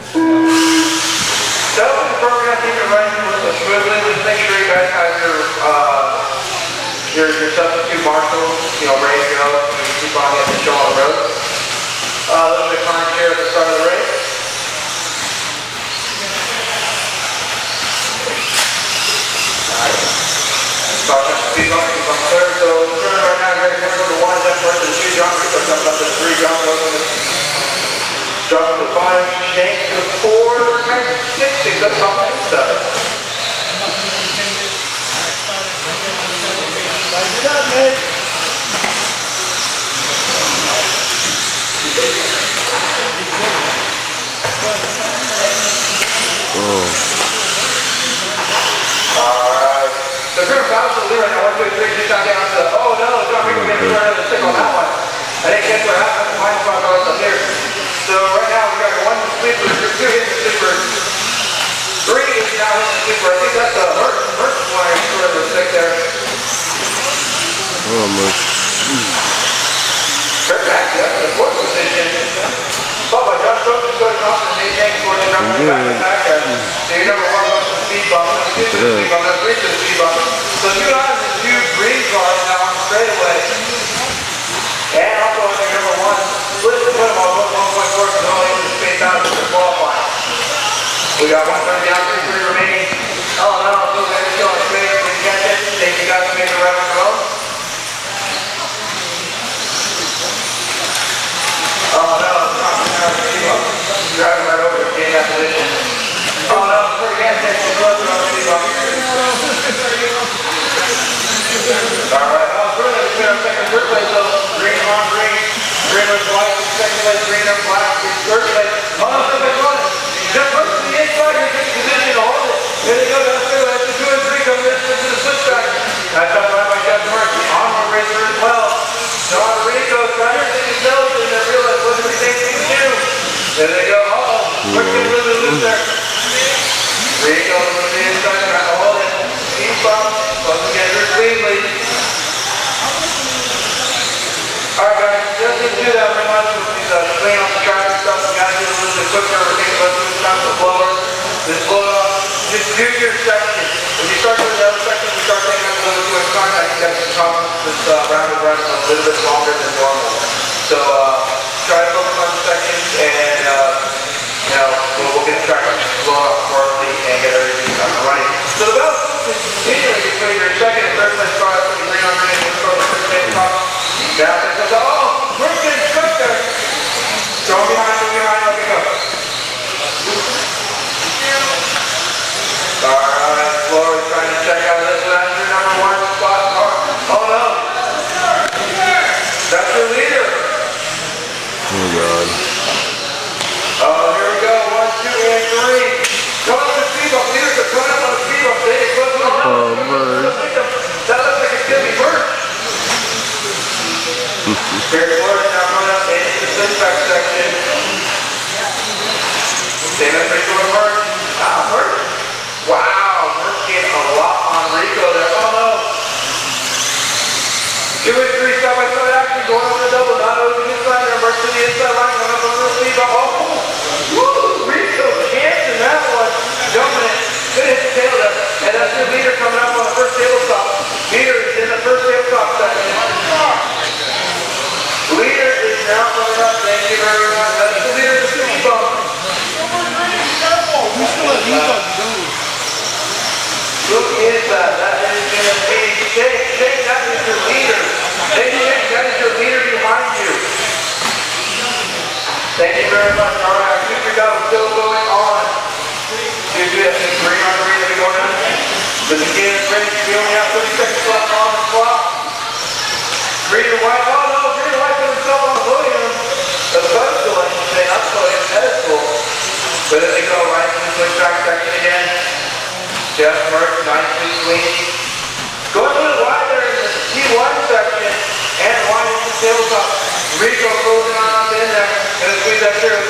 So, before we're gonna keep it running smoothly, just make sure you guys have your, uh, your, your substitute marshals, you know, ready to go, you keep on getting the show on the road. Uh, a little bit of time here at the start of the race. Start up speed bump, keep on third, so right now, go to one, to the two jump, so jump up to the three jump, to the to the five, shank to the four, nine, six, top, and seven. Good job, Nick. Alright. So Grim bounce the lead right now. One, two, three, just down to, oh no, Rico made me turn the stick on that one. I didn't catch what happened. Mine spot goes up here. So right now we got one sleeper, two hits sleeper. Three is now hitting the sleeper. I think that's a Merc, Merc flying through the stick there. Oh, my. Kurt back, yeah, in the fourth position. Followed by John Stokes is going off and they take for the number Good. back attack. So your number one goes to the speed bump, number two to the Good. speed bump, number three to the speed bump. So two eyes and two green cars now on the straightaway. And also on their number one, split the put them on one point four, so only the speed to qualify. We got one thirty three, three remaining. Oh no, those guys are still on straight, we catch it, thank you guys for making the right on your own. Oh no, it's not gonna keep up. Driving right over. Oh no, on up. Alright, oh, really, we got our second, third place, so green on green, green was white, second place, green on black, third place. Oh no, place, one. Just first to the inside, you're taking position to hold it. There they go, that's two, that's the two and three coming in, into the switchback. That's up right by Jeff Murphy, on onward racer as well. John Rico trying to nose in there, realize what the same thing to do. There they go, a little bit uh, longer than normal. So, uh, try to focus on the sections and, uh, you know, the track blown off correctly and get everything up and running. So the battle is continuing between your second and third place cars, putting green on green, and throw the first place car. Down there, goes, oh, we're getting stuck there. Throw him behind, throw him behind, let me go. Alright, Florida's trying to check out this, that's your number one spot car. Oh no. That's your leader. Oh, God. Oh, here we go, one, two, and three. Come on the speed bump, leaders are coming up on the speed bump, they get close to the Oh, Merch. That looks like it's gonna be Merch. Coming up into the switchback section. As Rico and Merch. Ah, Merch. Wow, Merch getting a lot on Rico there. Oh no. Two and three side by side action, going on the double, not over the inside, there, Merch to the inside line, coming up on the speed bump. Oh, woo, Rico chancing that one, jumping it, good hit the tail there, and that's your leader coming up on the first tabletop. Leader is in the first tabletop section. Leader is now coming up, thank you very much, the that, that is your leader. That is your leader behind you. Thank you very much, all right, our future battle still going on. You do that, green on green, let me go now. This is getting ready, we only have thirty seconds left on the clock. Green and white, oh no, green and white put himself on the podium. The pedestal, I should say, not podium, pedestal. But then they go right into the switchback section again. Merck, nicely clean. Going a little wide there in the T1 section and wide in the tabletop. Rico closing on up in there. Gonna squeeze that through,